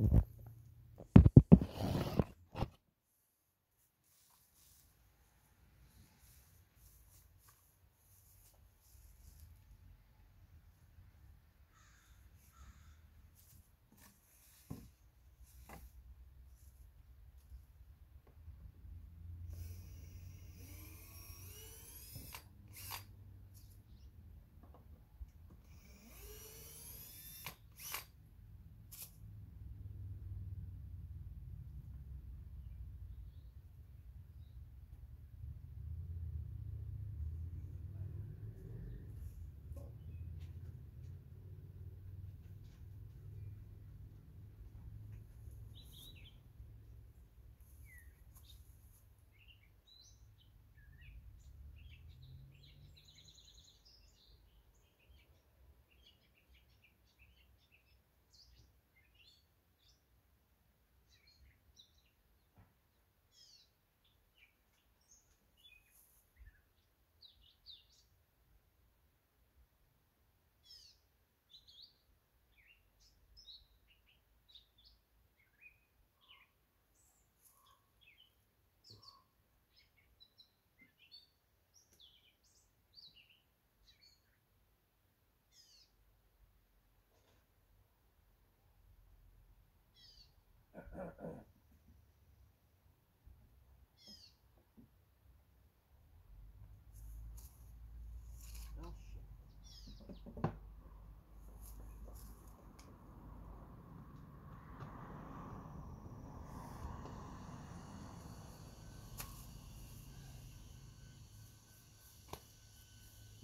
Oh, shit.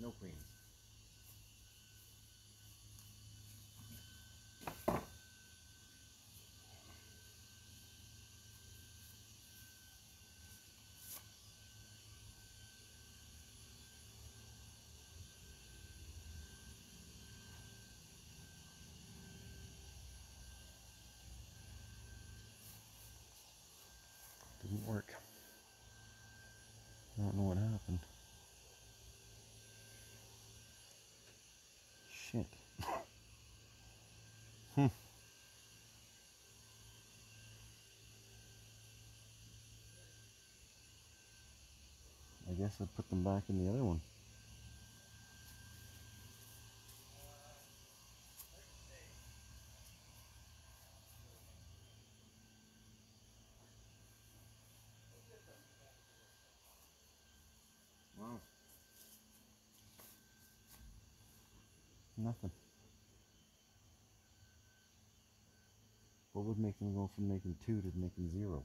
No creams. Shit. hmm. I guess I put them back in the other one. Nothing. What would make them go from making two to making zero?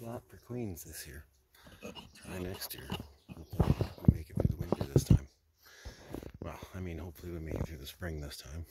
Not for queens this year. Try next year. Hopefully we make it through the winter this time. Well, I mean, hopefully we make it through the spring this time.